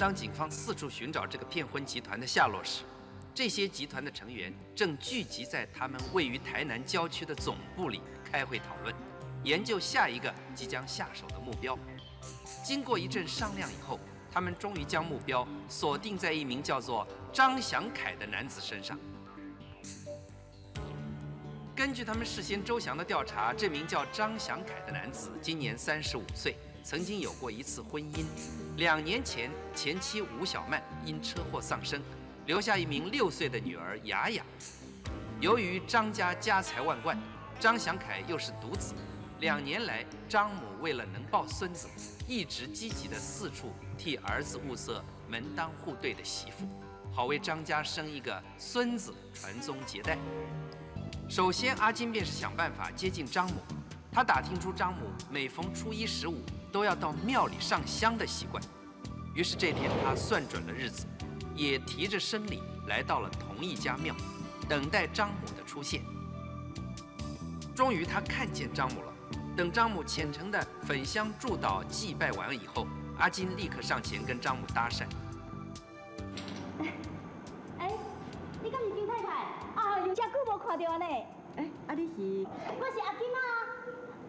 当警方四处寻找这个骗婚集团的下落时，这些集团的成员正聚集在他们位于台南郊区的总部里开会讨论，研究下一个即将下手的目标。经过一阵商量以后，他们终于将目标锁定在一名叫做张祥凯的男子身上。根据他们事先周详的调查，这名叫张祥凯的男子今年三十五岁，曾经有过一次婚姻。两年前，前妻吴小曼因车祸丧生，留下一名六岁的女儿雅雅。由于张家家财万贯，张祥凯又是独子，两年来，张母为了能抱孙子，一直积极的四处替儿子物色门当户对的媳妇，好为张家生一个孙子传宗接代。首先，阿金便是想办法接近张母。他打听出张母每逢初一十五都要到庙里上香的习惯，于是这天他算准了日子，也提着生礼来到了同一家庙，等待张母的出现。终于，他看见张母了。等张母虔诚的焚香祝祷、祭拜完以后，阿金立刻上前跟张母搭讪。看到呢？哎，啊你是？我是阿金啊！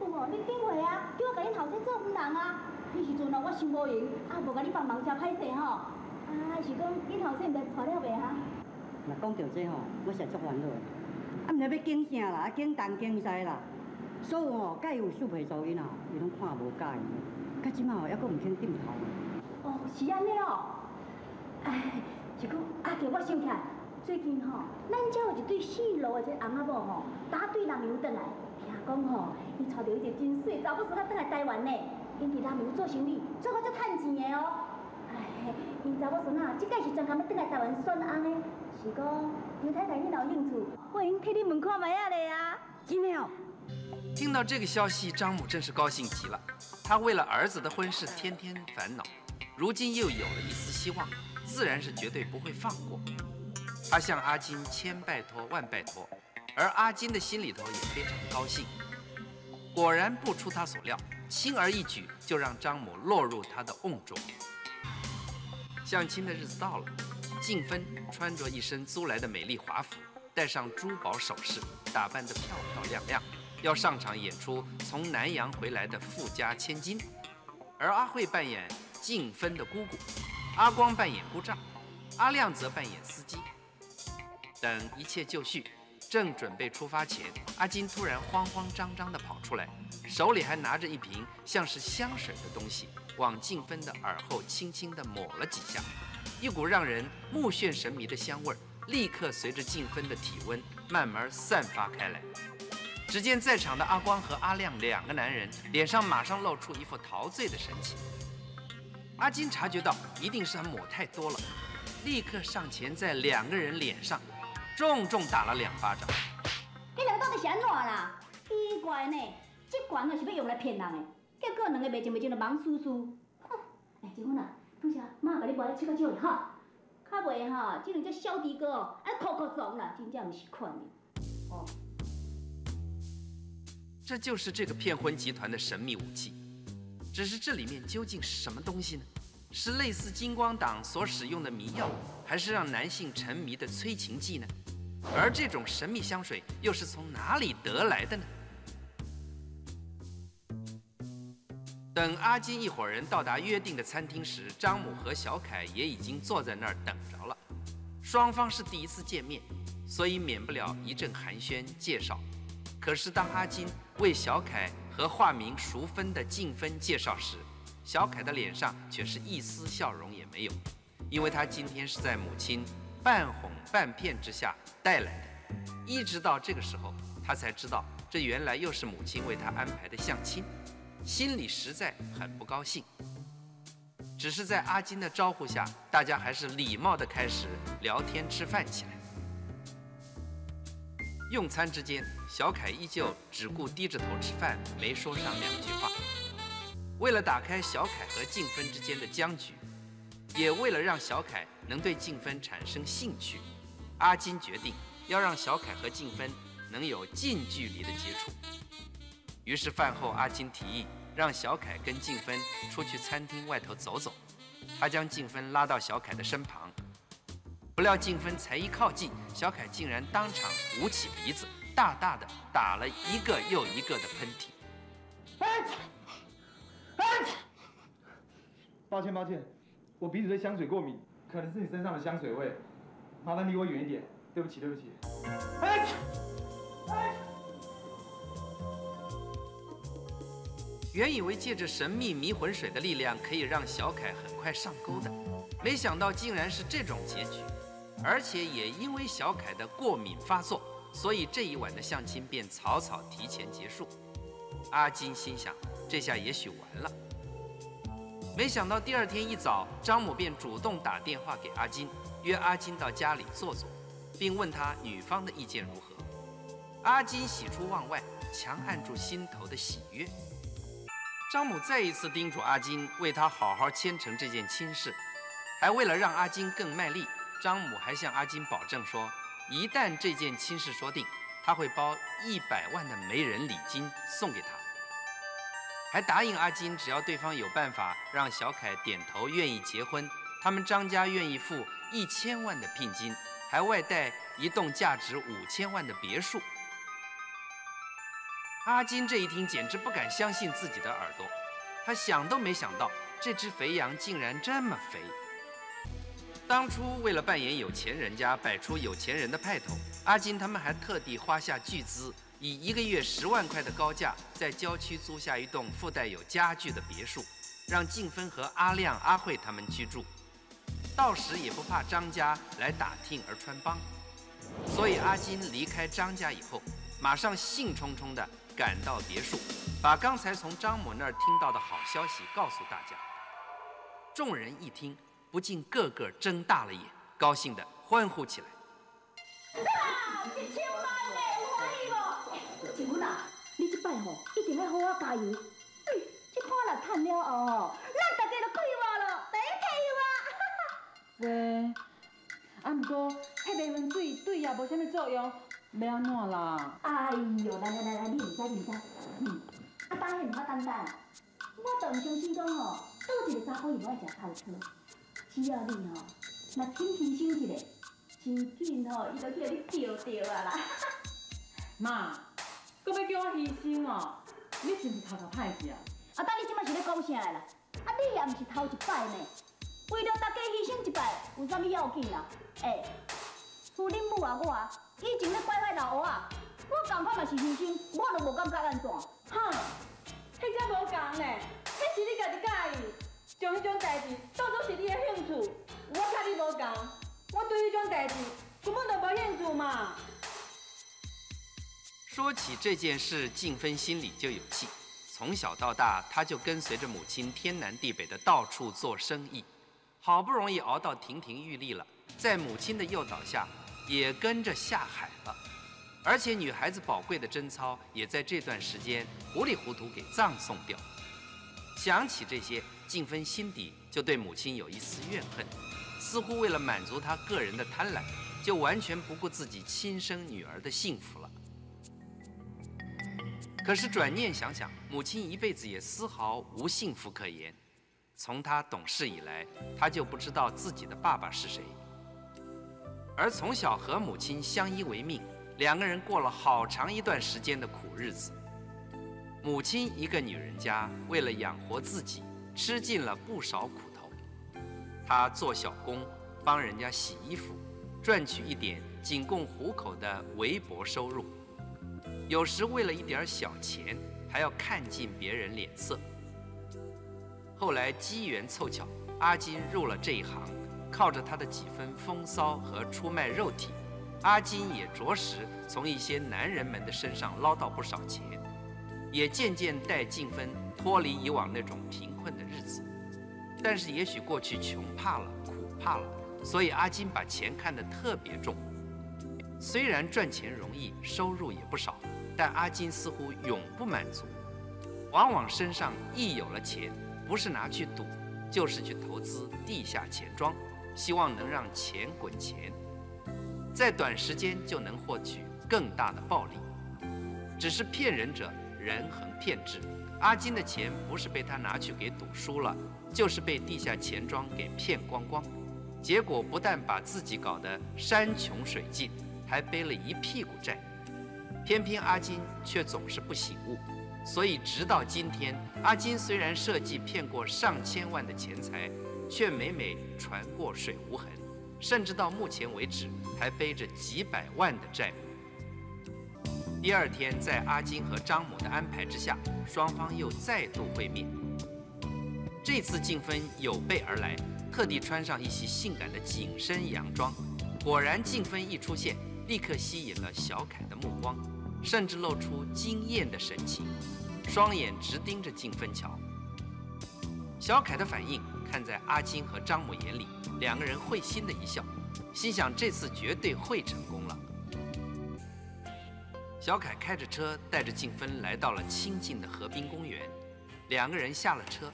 有无？你顶回啊，叫我甲恁后生做夫人啊！迄时阵哦，我想无闲，啊，无甲你帮忙真歹势吼。啊，是讲恁后生毋知娶了未哈？若讲到这吼，我是足烦恼。啊，毋知要惊啥啦？啊，惊东惊西啦。所以哦，甲伊有素皮噪音啊，伊拢看无介意。到即马哦，还佫毋肯点头。哦，是安尼哦。哎，是讲阿杰，我想起来。最近吼，咱遮有一对四路的这翁仔某吼，打对南洋转来，听讲吼，伊娶到一个真水查某孙仔转来台湾呢，因伫南洋做生意，做好才趁钱的哦。哎，因查某孙仔即届是专工要转来台湾选翁的，是讲刘太太你有兴趣，我因替你问看卖啊咧啊，真的哦。听到这个消息，张母真是高兴极了。他为了儿子的婚事天天烦恼，如今又有了一丝希望，自然是绝对不会放过。他向阿金千拜托万拜托，而阿金的心里头也非常高兴。果然不出他所料，轻而易举就让张母落入他的瓮中。相亲的日子到了，静芬穿着一身租来的美丽华服，戴上珠宝首饰，打扮得漂漂亮亮，要上场演出从南洋回来的富家千金。而阿慧扮演静芬的姑姑，阿光扮演姑丈，阿亮则扮演司机。等一切就绪，正准备出发前，阿金突然慌慌张张地跑出来，手里还拿着一瓶像是香水的东西，往静芬的耳后轻轻地抹了几下，一股让人目眩神迷的香味儿立刻随着静芬的体温慢慢散发开来。只见在场的阿光和阿亮两个男人脸上马上露出一副陶醉的神情。阿金察觉到一定是他抹太多了，立刻上前在两个人脸上。重重打了两巴掌。你两个到底是安怎啦？奇怪呢，这管就是要用来骗人的，结果两个袂情袂情就忙输输。哼！哎，结婚啦，拄下妈甲你买七个少的哈，卡袂哈，这两只小弟哥哦，哎，哭哭撞啦，真正唔是款的。哦，这就是这个骗婚集团的神秘武器。只是这里面究竟是什么东西呢？是类似金光党所使用的迷药，还是让男性沉迷的催情剂呢？而这种神秘香水又是从哪里得来的呢？等阿金一伙人到达约定的餐厅时，张母和小凯也已经坐在那儿等着了。双方是第一次见面，所以免不了一阵寒暄介绍。可是当阿金为小凯和化名淑芬的静芬介绍时，小凯的脸上却是一丝笑容也没有，因为他今天是在母亲半哄半骗之下带来的。一直到这个时候，他才知道这原来又是母亲为他安排的相亲，心里实在很不高兴。只是在阿金的招呼下，大家还是礼貌地开始聊天吃饭起来。用餐之间，小凯依旧只顾低着头吃饭，没说上两句话。为了打开小凯和静芬之间的僵局，也为了让小凯能对静芬产生兴趣，阿金决定要让小凯和静芬能有近距离的接触。于是饭后，阿金提议让小凯跟静芬出去餐厅外头走走，他将静芬拉到小凯的身旁，不料静芬才一靠近，小凯竟然当场捂起鼻子，大大的打了一个又一个的喷嚏。抱歉抱歉，我鼻子对香水过敏，可能是你身上的香水味，麻烦离我远一点，对不起对不起。原以为借着神秘迷魂水的力量可以让小凯很快上钩的，没想到竟然是这种结局，而且也因为小凯的过敏发作，所以这一晚的相亲便草草提前结束。阿金心想，这下也许完了。没想到第二天一早，张母便主动打电话给阿金，约阿金到家里坐坐，并问他女方的意见如何。阿金喜出望外，强按住心头的喜悦。张母再一次叮嘱阿金为他好好牵成这件亲事，还为了让阿金更卖力，张母还向阿金保证说，一旦这件亲事说定，他会包一百万的媒人礼金送给他，还答应阿金，只要对方有办法让小凯点头愿意结婚，他们张家愿意付一千万的聘金，还外带一栋价值五千万的别墅。阿金这一听，简直不敢相信自己的耳朵。他想都没想到，这只肥羊竟然这么肥。当初为了扮演有钱人家，摆出有钱人的派头，阿金他们还特地花下巨资，以一个月十万块的高价，在郊区租下一栋附带有家具的别墅，让静芬和阿亮、阿慧他们居住。到时也不怕张家来打听而穿帮。所以阿金离开张家以后，马上兴冲冲的。赶到别墅，把刚才从张母那儿听到的好消息告诉大家。众人一听，不禁个个睁大了眼，高兴地欢呼起来。要好好加油。哎，这款若赚了哦，咱大家就快活了，第一对，啊，不过迄白粉水对也无啥物作用。要安怎啦？哎呦，来来来来，你唔使唔知，嗯，啊，当然唔好等等，我都唔相信讲吼，倒一个查甫伊爱食泡菜，只要你吼，若肯牺牲一个，真紧吼，伊就叫你钓钓啊啦。妈，搁要叫我牺牲哦？你是毋是头壳歹去啊？啊，但你即摆是咧讲啥啦？啊，你也毋是头一摆呢，为了大家牺牲一摆，有啥物要紧啊？哎，夫恁母啊，我啊。以前咧拐坏老蚵仔，我感觉嘛是牺牲，我都无感觉安怎。哼，迄只无共呢，迄是你家己介意，将迄种代志当作是你的兴趣。我甲你无共，我对迄种代志根本就无兴趣嘛。说起这件事，静芬心里就有气。从小到大，她就跟随着母亲天南地北的到处做生意，好不容易熬到亭亭玉立了，在母亲的诱导下。也跟着下海了，而且女孩子宝贵的贞操也在这段时间糊里糊涂给葬送掉。想起这些，静芬心底就对母亲有一丝怨恨，似乎为了满足她个人的贪婪，就完全不顾自己亲生女儿的幸福了。可是转念想想，母亲一辈子也丝毫无幸福可言。从她懂事以来，她就不知道自己的爸爸是谁。而从小和母亲相依为命，两个人过了好长一段时间的苦日子。母亲一个女人家，为了养活自己，吃尽了不少苦头。她做小工，帮人家洗衣服，赚取一点仅供糊口的微薄收入。有时为了一点小钱，还要看尽别人脸色。后来机缘凑巧，阿金入了这一行。靠着他的几分风骚和出卖肉体，阿金也着实从一些男人们的身上捞到不少钱，也渐渐带静芬脱离以往那种贫困的日子。但是也许过去穷怕了，苦怕了，所以阿金把钱看得特别重。虽然赚钱容易，收入也不少，但阿金似乎永不满足，往往身上一有了钱，不是拿去赌，就是去投资地下钱庄。希望能让钱滚钱，在短时间就能获取更大的暴利。只是骗人者人恒骗之，阿金的钱不是被他拿去给赌输了，就是被地下钱庄给骗光光，结果不但把自己搞得山穷水尽，还背了一屁股债。偏偏阿金却总是不醒悟，所以直到今天，阿金虽然设计骗过上千万的钱财，却每每船过水无痕，甚至到目前为止还背着几百万的债务。第二天，在阿金和张母的安排之下，双方又再度会面。这次静芬有备而来，特地穿上一袭性感的紧身洋装。果然，静芬一出现，立刻吸引了小凯的目光，甚至露出惊艳的神情，双眼直盯着静芬瞧。小凯的反应看在阿金和张母眼里，两个人会心的一笑，心想这次绝对会成功了。小凯开着车带着静芬来到了清静的河滨公园，两个人下了车，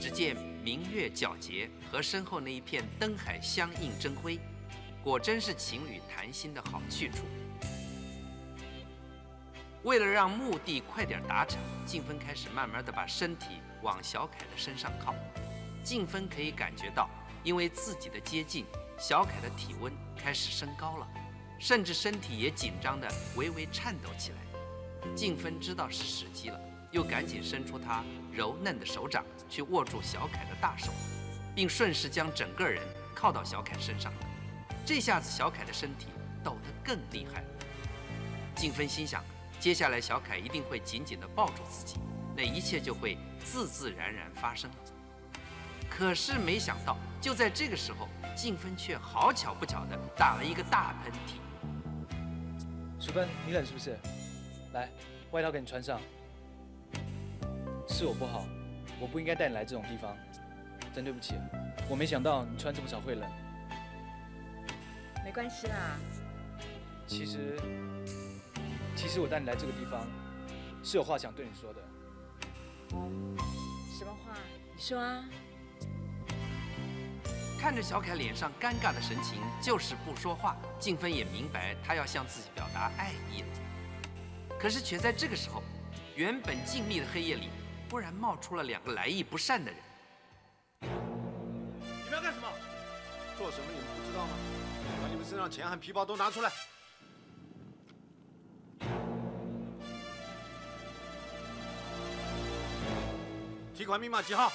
只见明月皎洁和身后那一片灯海相映争辉，果真是情侣谈心的好去处。为了让目的快点达成，静芬开始慢慢的把身体往小凯的身上靠。静芬可以感觉到，因为自己的接近，小凯的体温开始升高了。甚至身体也紧张的微微颤抖起来。静芬知道是时机了，又赶紧伸出她柔嫩的手掌去握住小凯的大手，并顺势将整个人靠到小凯身上。这下子小凯的身体抖得更厉害了。静芬心想，接下来小凯一定会紧紧地抱住自己，那一切就会自自然然发生了。可是没想到，就在这个时候，静芬却好巧不巧地打了一个大喷嚏。淑芬，你冷是不是？来，外套给你穿上。是我不好，我不应该带你来这种地方，真对不起。我没想到你穿这么少会冷。没关系啦。其实，其实我带你来这个地方，是有话想对你说的。什么话？你说啊。看着小凯脸上尴尬的神情，就是不说话。静芬也明白他要向自己表达爱意了。可是却在这个时候，原本静谧的黑夜里，忽然冒出了两个来意不善的人。你们要干什么？做什么你们不知道吗？把你们身上钱和皮包都拿出来。提款密码几号？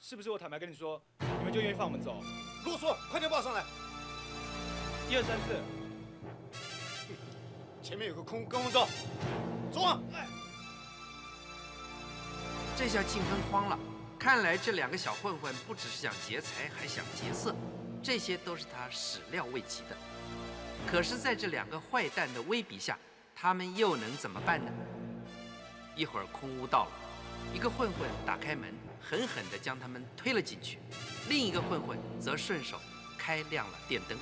是不是我坦白跟你说？你们就愿意放我们走？啰嗦，快点报上来！一二三四，前面有个空，跟我走。走啊！这下静芬慌了，看来这两个小混混不只是想劫财，还想劫色，这些都是他始料未及的。可是，在这两个坏蛋的威逼下，他们又能怎么办呢？一会儿空屋到了，一个混混打开门。狠狠地将他们推了进去，另一个混混则顺手开亮了电灯。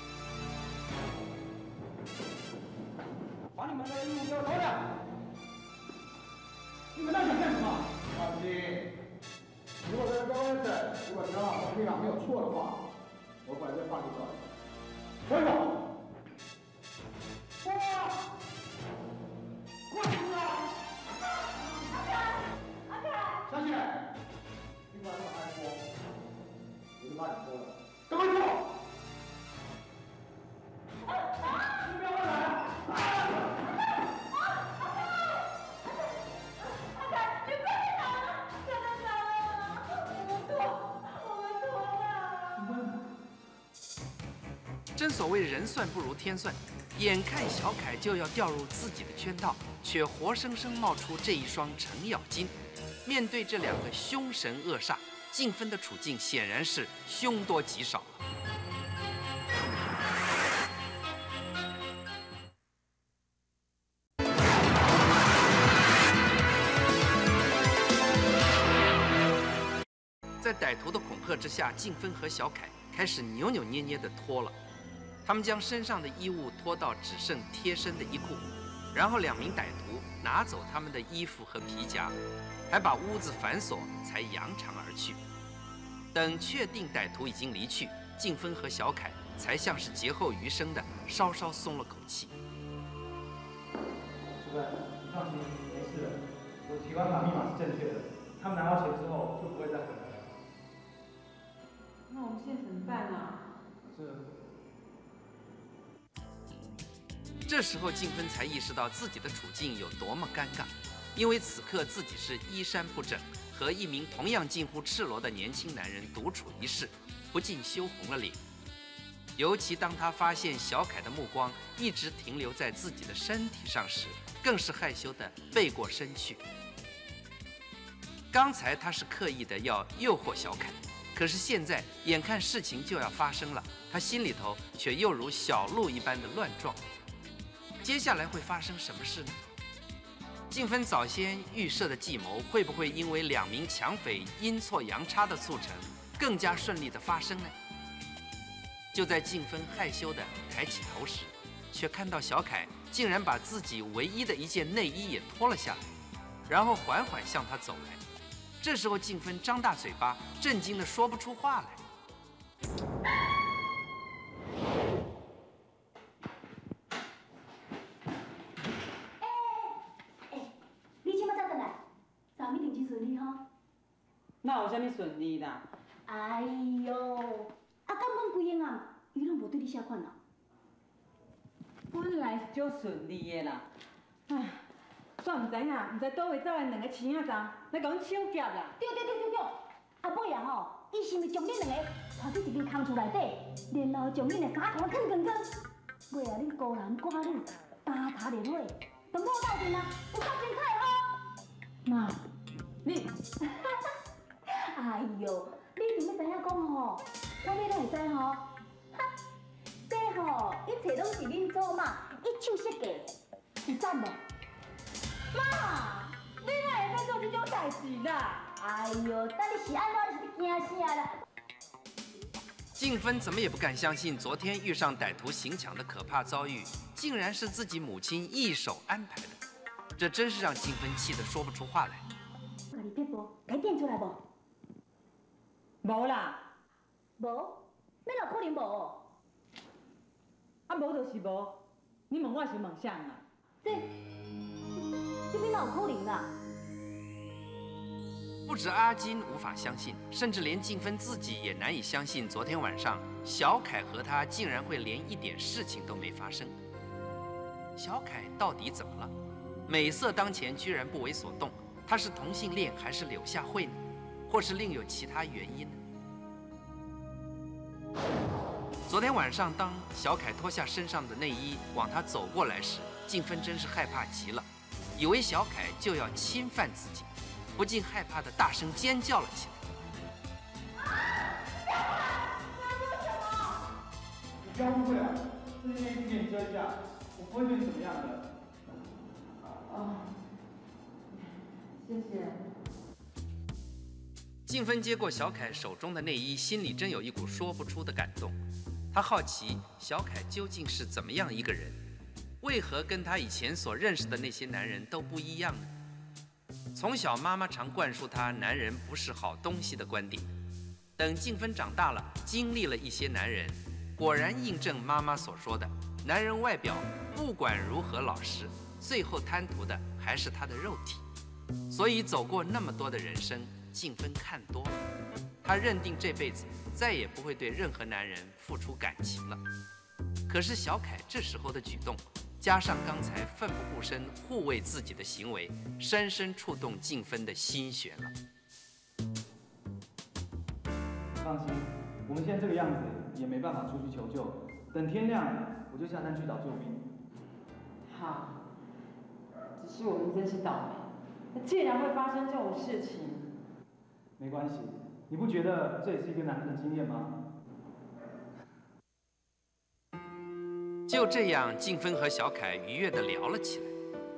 真所谓人算不如天算，眼看小凯就要掉入自己的圈套，却活生生冒出这一双程咬金。面对这两个凶神恶煞，静芬的处境显然是凶多吉少了。在歹徒的恐吓之下，静芬和小凯开始扭扭捏捏地脱了。他们将身上的衣物脱到只剩贴身的衣裤，然后两名歹徒拿走他们的衣服和皮夹。还把屋子反锁，才扬长而去。等确定歹徒已经离去，静芬和小凯才像是劫后余生的稍稍松了口气。主任，你放心，没事的。我提款卡密码是正确的，他们拿到钱之后就不会再回来了。那我们现在怎么办呢？这这时候，静芬才意识到自己的处境有多么尴尬，因为此刻自己是衣衫不整，和一名同样近乎赤裸的年轻男人独处一室，不禁羞红了脸。尤其当他发现小凯的目光一直停留在自己的身体上时，更是害羞地背过身去。刚才他是刻意的要诱惑小凯，可是现在眼看事情就要发生了，他心里头却又如小鹿一般的乱撞。接下来会发生什么事呢？静芬早先预设的计谋会不会因为两名抢匪阴错阳差的促成，更加顺利的发生呢？就在静芬害羞的抬起头时，却看到小凯竟然把自己唯一的一件内衣也脱了下来，然后缓缓向他走来。这时候，静芬张大嘴巴，震惊的说不出话来。你即马才回来，昨暝定真顺利吼。那有啥物顺利啦？哎哟，啊，敢讲规个暗，伊拢无对你写款哦。本来是足顺利的啦，唉，煞毋知影，毋知倒位走来两个青仔丛来甲阮抢劫啦。对对对对对，啊尾啊吼，伊是毋是将恁两个拖去一间空厝内底，然后将恁的衫裤囥光光，尾啊恁孤男寡女连斗阵啊，有够精彩吼！妈，你哎哟，你想要知影讲吼，我要哪会知吼？哈，这吼一切拢是恁做嘛，一手设计，有赞无？妈，你哪会使做这种代志啦？哎哟，到底是安怎，你是惊啥啦？静芬怎么也不敢相信，昨天遇上歹徒行抢的可怕遭遇，竟然是自己母亲一手安排的。这真是让静芬气得说不出话来。无啦，无，咩有可能无？啊无就是无，你问我是问啥啊？这，这边哪有可能啊？不止阿金无法相信，甚至连静芬自己也难以相信，昨天晚上小凯和他竟然会连一点事情都没发生。小凯到底怎么了？美色当前居然不为所动，他是同性恋还是柳下惠呢？或是另有其他原因呢？昨天晚上，当小凯脱下身上的内衣往他走过来时，静芬真是害怕极了，以为小凯就要侵犯自己。不禁害怕的大声尖叫了起来。你不要误会了，这件内衣给你遮一下，我不会对你怎么样的。哦，谢谢。静芬接过小凯手中的内衣，心里真有一股说不出的感动。她好奇小凯究竟是怎么样一个人，为何跟她以前所认识的那些男人都不一样呢？从小，妈妈常灌输她“男人不是好东西”的观点。等静芬长大了，经历了一些男人，果然印证妈妈所说的：男人外表不管如何老实，最后贪图的还是他的肉体。所以，走过那么多的人生，静芬看多了，她认定这辈子再也不会对任何男人付出感情了。可是小凯这时候的举动，加上刚才奋不顾身护卫自己的行为，深深触动静芬的心弦了。放心，我们现在这个样子也没办法出去求救。等天亮，我就下山去找救兵。好，只是我们真是倒霉，竟然会发生这种事情。没关系，你不觉得这也是一个男人的经验吗？就这样，静芬和小凯愉悦地聊了起来，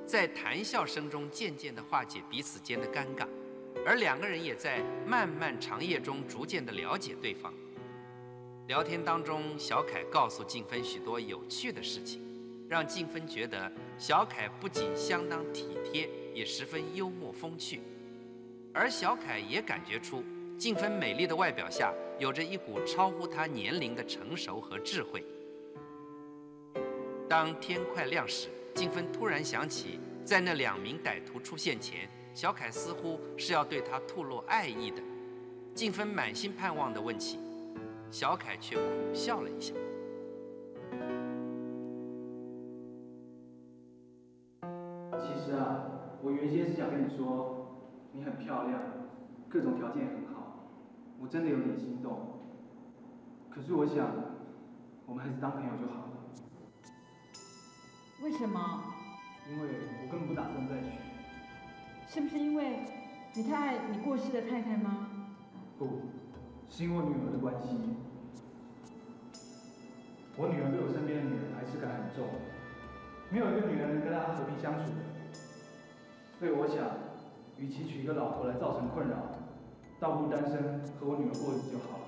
在谈笑声中渐渐地化解彼此间的尴尬，而两个人也在漫漫长夜中逐渐地了解对方。聊天当中，小凯告诉静芬许多有趣的事情，让静芬觉得小凯不仅相当体贴，也十分幽默风趣。而小凯也感觉出静芬美丽的外表下有着一股超乎她年龄的成熟和智慧。当天快亮时，静芬突然想起，在那两名歹徒出现前，小凯似乎是要对她吐露爱意的。静芬满心盼望地问起：“小凯却苦笑了一下。其实啊，我原先是想跟你说，你很漂亮，各种条件也很好，我真的有点心动。可是我想，我们还是当朋友就好了，为什么？因为我根本不打算再娶。是不是因为你太爱你过世的太太吗？不，是因为我女儿的关系。我女儿对我身边的女人排斥感很重，没有一个女人能跟她和平相处的。所以我想，与其娶一个老婆来造成困扰，倒不如单身和我女儿过日子就好了。